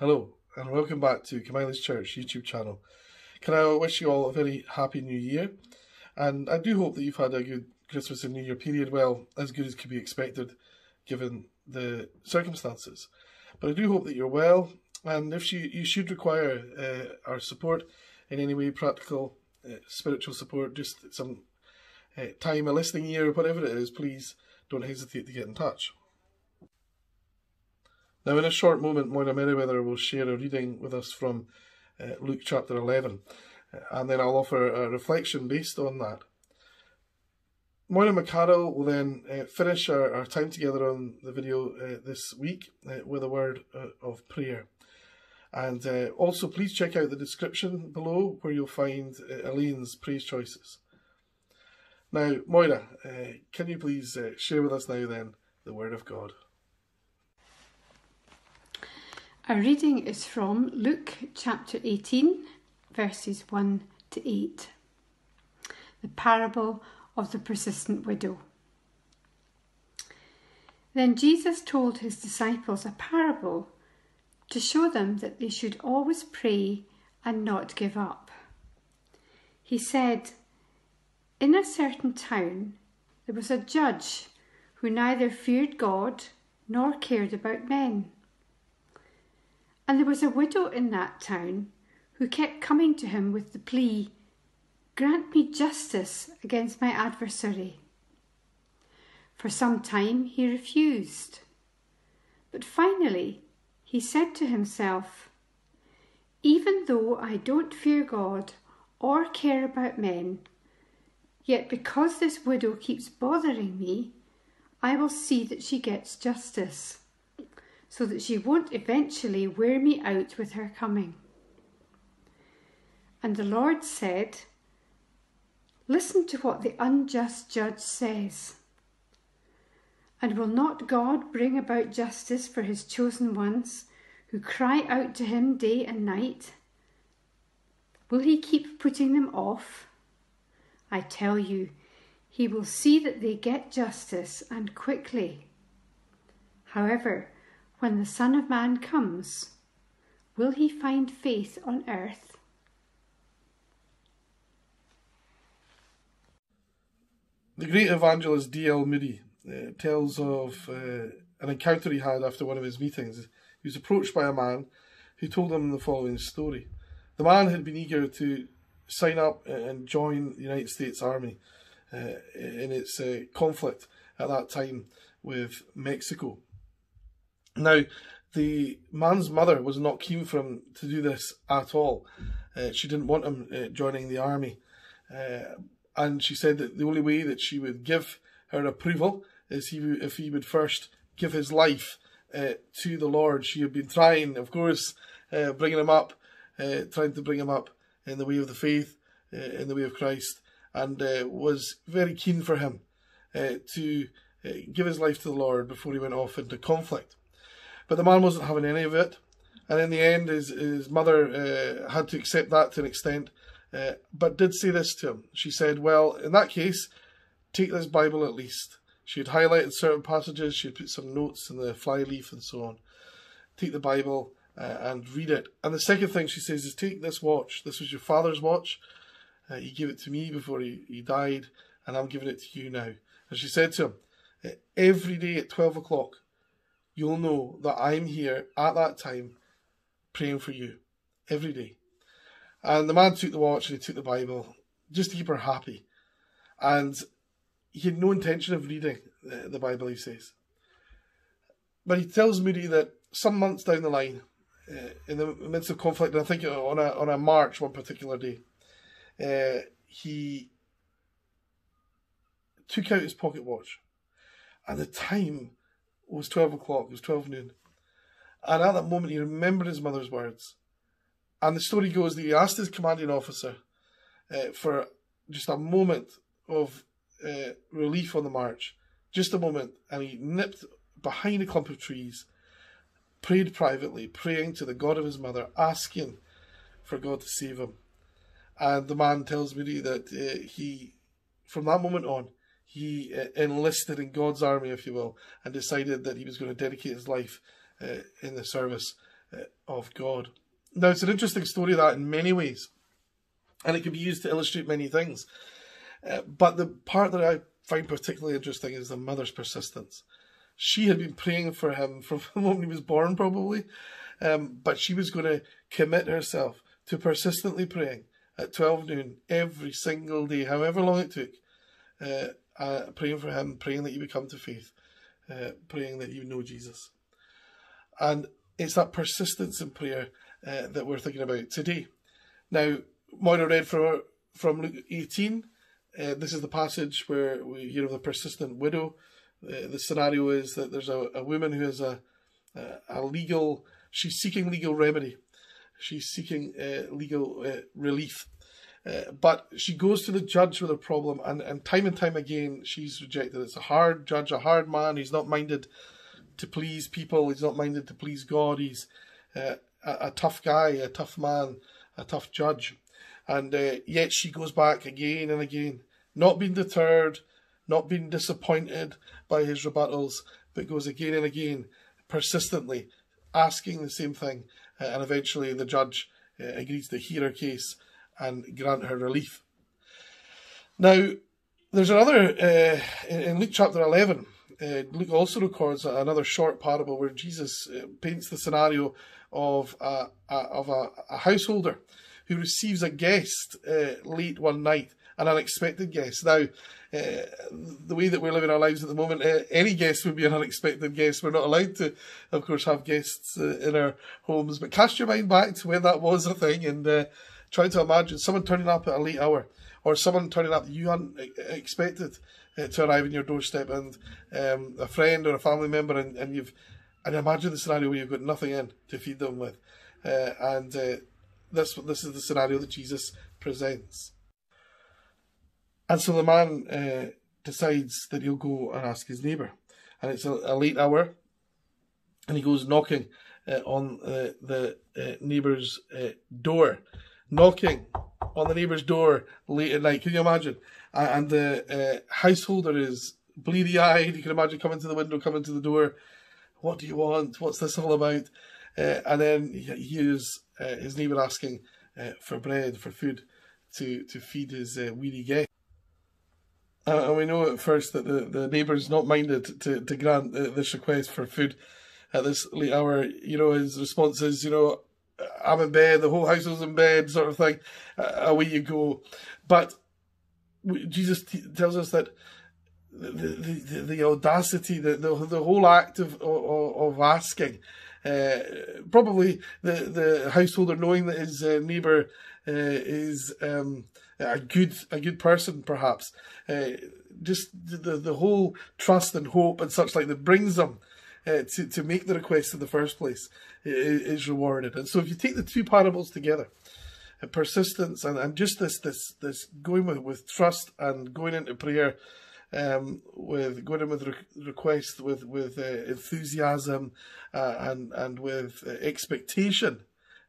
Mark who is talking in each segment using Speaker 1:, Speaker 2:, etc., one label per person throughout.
Speaker 1: Hello, and welcome back to Kinmylies Church YouTube channel. Can I wish you all a very happy new year? And I do hope that you've had a good Christmas and New Year period, well, as good as could be expected given the circumstances. But I do hope that you're well, and if you, you should require uh, our support in any way, practical, uh, spiritual support, just some uh, time, a listening ear, or whatever it is, please don't hesitate to get in touch. Now, in a short moment, Moira Merriweather will share a reading with us from uh, Luke chapter 11, uh, and then I'll offer a reflection based on that. Moira McCarroll will then uh, finish our, our, time together on the video uh, this week uh, with a word uh, of prayer. And also, please check out the description below where you'll find Elaine's praise choices. Now, Moira, can you please share with us now then the Word of God?
Speaker 2: Our reading is from Luke chapter 18, verses 1 to 8. The parable of the persistent widow. Then Jesus told his disciples a parable to show them that they should always pray and not give up. He said, In a certain town there was a judge who neither feared God nor cared about men. And there was a widow in that town who kept coming to him with the plea, Grant me justice against my adversary. For some time he refused. But finally he said to himself, Even though I don't fear God or care about men, yet because this widow keeps bothering me, I will see that she gets justice so that she won't eventually wear me out with her coming. And the Lord said, Listen to what the unjust judge says. And will not God bring about justice for his chosen ones who cry out to him day and night? Will he keep putting them off? I tell you, he will see that they get justice and quickly. However, when the Son of Man comes, will he find faith on earth?
Speaker 1: The great evangelist D.L. Moody uh, tells of uh, an encounter he had after one of his meetings. He was approached by a man who told him the following story. The man had been eager to sign up and join the United States Army uh, in its uh, conflict at that time with Mexico. Now, the man's mother was not keen for him to do this at all. Uh, she didn't want him uh, joining the army. Uh, and she said that the only way that she would give her approval is he if he would first give his life uh, to the Lord. She had been trying, of course, uh, bringing him up, uh, trying to bring him up in the way of the faith, in the way of Christ, and was very keen for him to give his life to the Lord before he went off into conflict. But the man wasn't having any of it. And in the end, his, his mother uh, had to accept that to an extent, uh, but did say this to him. She said, Well, in that case, take this Bible at least. She had highlighted certain passages, she had put some notes in the flyleaf and so on. Take the Bible uh, and read it. And the second thing she says is, Take this watch. This was your father's watch. Uh, he gave it to me before he, he died, and I'm giving it to you now. And she said to him, Every day at 12 o'clock, you'll know that I'm here at that time praying for you every day. And the man took the watch and he took the Bible just to keep her happy. And he had no intention of reading the, Bible, he says. But he tells Moody that some months down the line, uh, in the midst of conflict, and I think on a, on a march one particular day, uh, he took out his pocket watch. And the time it was 12 o'clock, it was 12 noon. And at that moment, he remembered his mother's words. And the story goes that he asked his commanding officer uh, for just a moment of uh, relief on the march, just a moment, and he nipped behind a clump of trees, prayed privately, praying to the God of his mother, asking for God to save him. And the man tells me that uh, he, from that moment on, he uh, enlisted in God's army, if you will, and decided that he was going to dedicate his life uh, in the service uh, of God. Now, it's an interesting story that in many ways, and it can be used to illustrate many things. Uh, but the part that I find particularly interesting is the mother's persistence. She had been praying for him from the moment he was born, probably, um, but she was going to commit herself to persistently praying at 12 noon every single day, however long it took, uh, praying for him, praying that he would come to faith, uh, praying that you know Jesus. And it's that persistence in prayer uh, that we're thinking about today. Now, Moira read from, from Luke 18. Uh, this is the passage where we hear of the persistent widow. Uh, the scenario is that there's a, a woman who has a, a, legal, she's seeking legal remedy. She's seeking uh, legal relief. Uh, but she goes to the judge with a problem, and, and time and time again, she's rejected. It's a hard judge, a hard man. He's not minded to please people, he's not minded to please God. He's uh, a, a, tough guy, a tough man, a tough judge. And uh, yet she goes back again and again, not being deterred, not being disappointed by his rebuttals, but goes again and again, persistently asking the same thing. Uh, and eventually the judge uh, agrees to hear her case and grant her relief. Now, there's another, uh, in Luke chapter 11, uh, Luke also records another short parable where Jesus uh, paints the scenario of a, a of a, a, householder who receives a guest uh, late one night, an unexpected guest. Now, uh, the way that we're living our lives at the moment, uh, any guest would be an unexpected guest. We're not allowed to, of course, have guests in our homes. But cast your mind back to when that was a thing and try to imagine someone turning up at a late hour or someone turning up that you hadn't expected uh, to arrive in your doorstep and um, a friend or a family member and, and you've and imagine the scenario where you've got nothing in to feed them with. Uh, and uh, this this is the scenario that Jesus presents. And so the man decides that he'll go and ask his neighbour and it's a, a late hour and he goes knocking on the neighbour's door knocking on the neighbour's door late at night. Can you imagine? and the uh, householder is bleary eyed. You can imagine coming to the window, coming to the door. What do you want? What's this all about? Uh, and then he hears uh, his neighbour asking uh, for bread, for food to, to feed his uh, weary guest. and we know at first that the, the neighbour's not minded to, to grant uh, this request for food at this late hour. You know, his response is, you know, I'm in bed, the whole house is in bed, sort of thing. away you go. But Jesus t- tells us that the, the, the, audacity, the, the, the whole act of, of, of asking, uh, probably the, the householder knowing that his uh, neighbour uh, is um, a good a good person, perhaps, uh, just the, the whole trust and hope and such like that brings them uh, to, to make the request in the first place is rewarded. And so if you take the two parables together, persistence and, and just this this this going with, with trust and going into prayer um, with going in with re- request with with uh, enthusiasm uh, and and with uh, expectation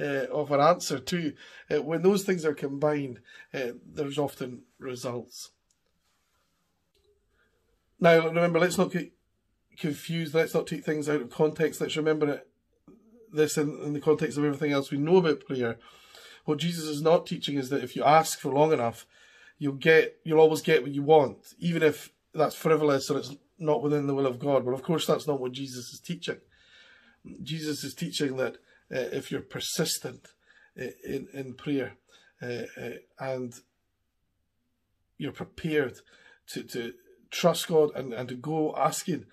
Speaker 1: uh, of an answer too. Uh, when those things are combined, uh, there's often results. Now remember, let's not get confused. Let's not take things out of context. Let's remember it, this in, in the context of everything else we know about prayer. What Jesus is not teaching is that if you ask for long enough, you'll get you'll always get what you want, even if that's frivolous or it's not within the will of God. Well, of course, that's not what Jesus is teaching. Jesus is teaching that uh, if you're persistent uh, in in prayer uh, uh, and you're prepared to to trust God and, and to go asking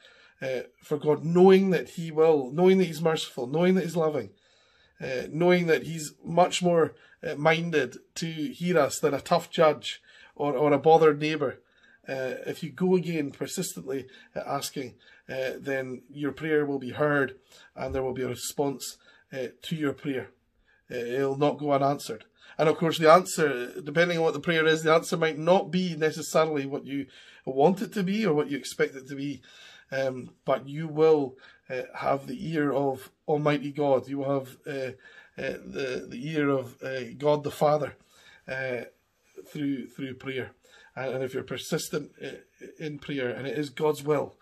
Speaker 1: uh, for God, knowing that He will, knowing that He's merciful, knowing that He's loving, uh, knowing that he's much more uh, minded to hear us than a tough judge or, or a bothered neighbour. Uh, if you go again persistently asking, uh, then your prayer will be heard and there will be a response uh, to your prayer. it'll not go unanswered. And of course, the answer, depending on what the prayer is, the answer might not be necessarily what you want it to be or what you expect it to be. Um, but you will uh, have the ear of Almighty God. You will have uh, uh, the the ear of uh, God the Father uh, through through prayer. And, and, if you're persistent in prayer, and it is God's will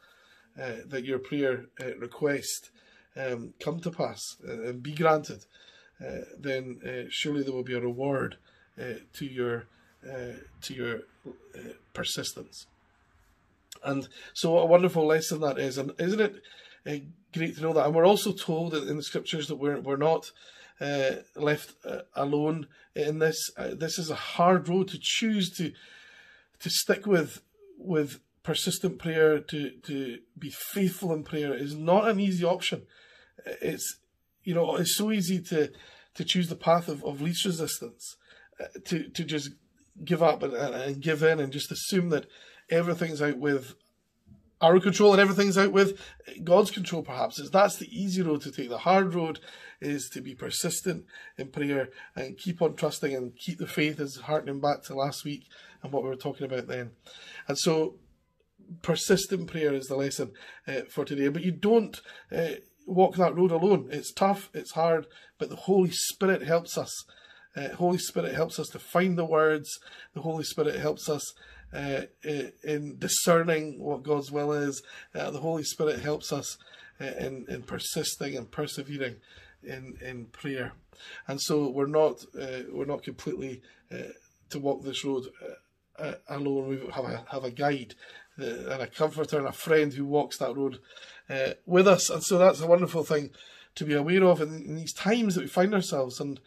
Speaker 1: that your prayer request um, come to pass and be granted, then surely there will be a reward to your to your persistence. And so, what a wonderful lesson that is, and isn't it eh, great to know that? And we're also told in the scriptures that we're we're not eh, left eh, alone in this. this is a hard road to choose to to stick with with persistent prayer, to to be faithful in prayer is not an easy option. It's you know it's so easy to to choose the path of, of least resistance, uh, to to just give up and, and give in and just assume that everything's out with our control and everything's out with God's control, perhaps. That's the easy road to take. The hard road is to be persistent in prayer and keep on trusting and keep the faith, as harkening back to last week and what we were talking about then. And so, persistent prayer is the lesson uh, for today. But you don't uh, walk that road alone. It's tough, it's hard, but the Holy Spirit helps us. Uh, Holy Spirit helps us to find the words. The Holy Spirit helps us uh, in discerning what God's will is. Uh, the Holy Spirit helps us uh, in, in persisting and persevering in, in prayer. And so we're not uh, we're not completely uh, to walk this road uh, alone. We have a have a guide and a comforter and a friend who walks that road with us. And so that's a wonderful thing to be aware of in, in these times that we find ourselves. And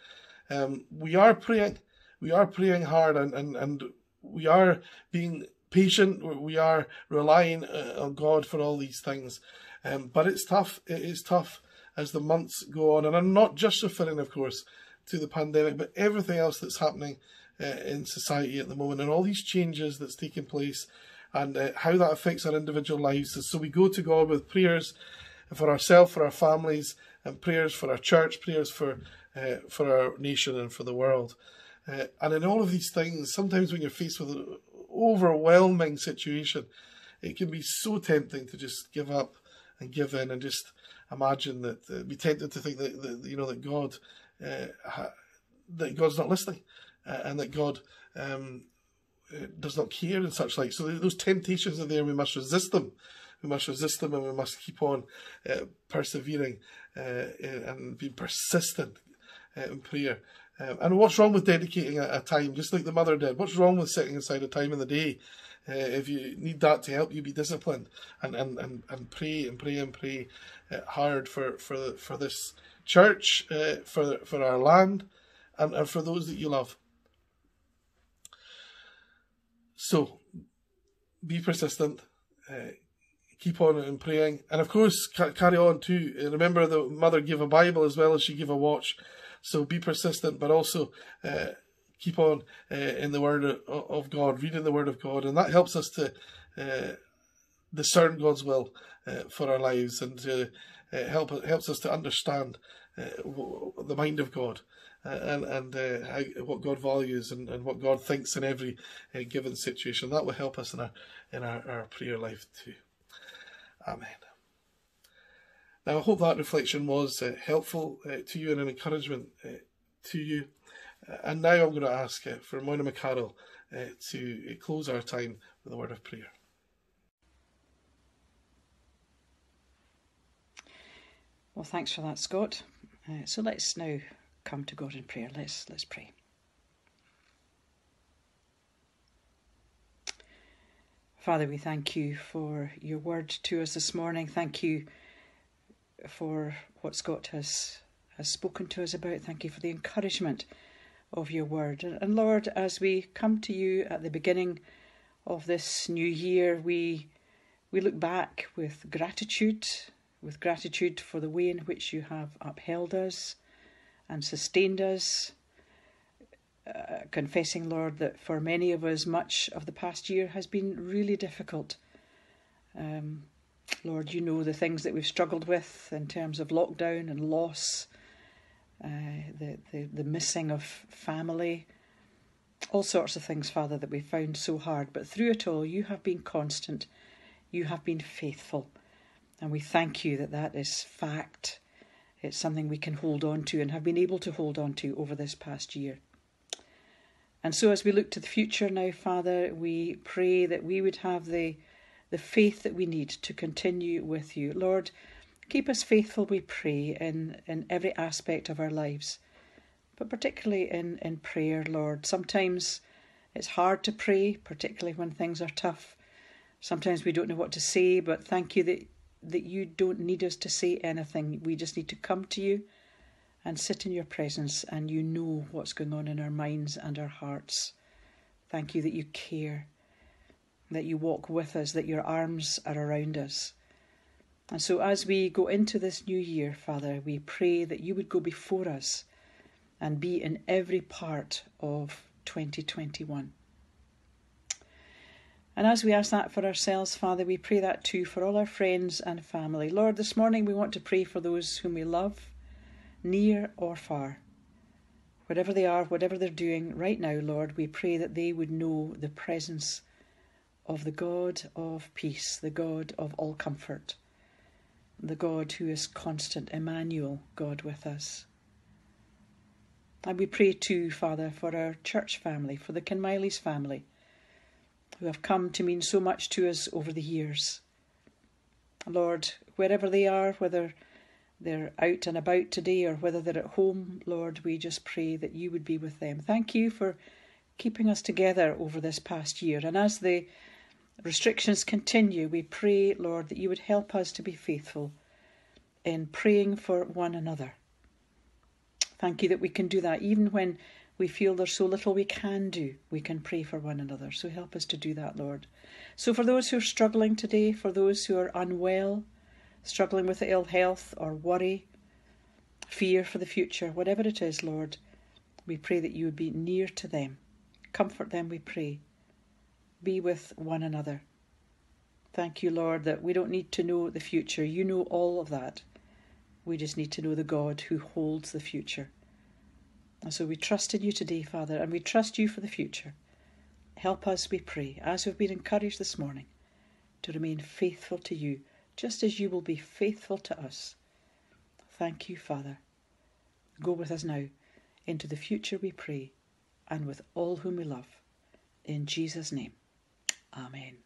Speaker 1: um, we are praying, we are praying hard, and, and, and we are being patient. We are relying uh, on God for all these things. Um, but it's tough. It is tough as the months go on. And I'm not just referring, of course, to the pandemic, but everything else that's happening uh, in society at the moment and all these changes that's taking place and uh, how that affects our individual lives. So we go to God with prayers for ourselves, for our families, and prayers for our church, prayers for uh, for our nation and for the world. Uh, and in all of these things, sometimes when you're faced with an overwhelming situation, it can be so tempting to just give up and give in and just imagine that uh, be tempted to think that, that you know that God uh, ha, that God's not listening uh, and that God um, uh, does not care and such like. So those temptations are there. We must resist them. We must resist them, and we must keep on uh, persevering and being persistent in prayer. Um, and what's wrong with dedicating a, a, time, just like the mother did? What's wrong with setting aside a time in the day? Uh, if you need that to help you be disciplined and, and, and, and pray and pray and pray uh, hard for, for, for this church, uh, for, for our land, and, and for those that you love. So, be persistent, uh, keep on and praying, and of course, carry on too. Remember, the mother gave a Bible as well as she gave a watch. So be persistent, but also uh, keep on uh, in the Word of God, reading the Word of God, and that helps us to uh, discern God's will uh, for our lives and to uh, help helps us to understand uh, the mind of God. and and how, what God values and, and what God thinks in every given situation that will help us in our in our, our prayer life too. Amen. Now, I hope that reflection was uh, helpful uh, to you and an encouragement uh, to you. Uh, and now I'm going to ask uh, for Moira McCarroll to close our time with a word of prayer.
Speaker 3: Well, thanks for that, Scott. so let's now come to God in prayer. Let's let's pray. Father, we thank you for your word to us this morning. Thank you for what Scott has has spoken to us about. Thank you for the encouragement of your word. And Lord, as we come to you at the beginning of this new year, we we look back with gratitude, with gratitude for the way in which you have upheld us and sustained us. Uh, confessing, Lord, that for many of us, much of the past year has been really difficult. Um, Lord, you know the things that we've struggled with in terms of lockdown and loss, uh, the, the, the missing of family, all sorts of things, Father, that we found so hard. But through it all, you have been constant, you have been faithful. And we thank you that that is fact. It's something we can hold on to and have been able to hold on to over this past year. And so, as we look to the future now, Father, we pray that we would have the the faith that we need to continue with you. Lord, Keep us faithful, we pray, in, in every aspect of our lives, but particularly in, in prayer, Lord. Sometimes it's hard to pray, particularly when things are tough. Sometimes we don't know what to say, but thank you that, that you don't need us to say anything. We just need to come to you and sit in your presence, and you know what's going on in our minds and our hearts. Thank you that you care, that you walk with us, that your arms are around us. And so, as we go into this new year, Father, we pray that you would go before us and be in every part of 2021. And as we ask that for ourselves, Father, we pray that too for all our friends and family. Lord, this morning we want to pray for those whom we love, near or far. Wherever they are, whatever they're doing right now, Lord, we pray that they would know the presence of the God of peace, the God of all comfort, the God who is constant, Emmanuel, God with us. And we pray too, Father, for our church family, for the Kinmylies family who have come to mean so much to us over the years. Lord, wherever they are, whether they're out and about today or whether they're at home, Lord, we just pray that you would be with them. Thank you for keeping us together over this past year. And as the restrictions continue, we pray, Lord, that you would help us to be faithful in praying for one another. Thank you that we can do that even when we feel there's so little we can do, we can pray for one another. So help us to do that, Lord. So for those who are struggling today, for those who are unwell, struggling with ill health or worry, fear for the future, whatever it is, Lord, we pray that you would be near to them. Comfort them, we pray. Be with one another. Thank you, Lord, that we don't need to know the future. You know all of that. We just need to know the God who holds the future. And so we trust in you today, Father, and we trust you for the future. Help us, we pray, as we've been encouraged this morning, to remain faithful to you, just as you will be faithful to us. Thank you, Father. Go with us now into the future, we pray, and with all whom we love. In Jesus' name, Amen.